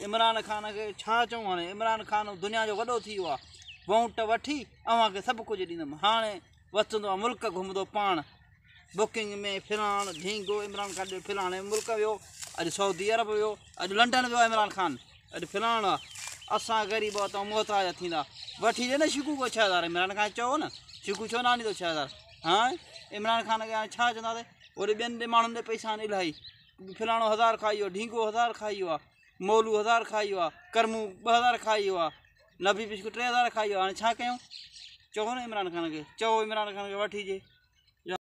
इमरान ख़ान खे छा चऊं इमरान ख़ान दुनिया जो वॾो थी वियो आहे। वोट वठी अव्हांखे सभु कुझु ॾींदुमि। हाणे वचंदो मुल्क घुमंदो पाण। बुकिंग में फिलहाण ढींगो इमरान ख़ान फिलहाण मुल्क वियो, अॼु सऊदी अरब वियो, अॼु लंडन वियो इमरान ख़ान। अॼु फिलहाण आहे असां ग़रीब त मोहताज थींदा। वठी ॾे शिकू को छह हज़ार। इमरान ख़ान चओ न, शिकू छो न आणींदो छह हज़ार? हा? इमरान ख़ान खे हाणे छा चवंदासीं? ॾे पैसा आहिनि इलाही। हज़ार खाई ढींगो हज़ार खाई मोलू हज़ार खाई हुआ, करमू ॿ हज़ार खाई हुआ, नबी बिस्कुट टे हज़ार खाई हुआ। हाँ कयूं? चओ न इमरान ख़ान के चओ इमरान ख़ान के ॾे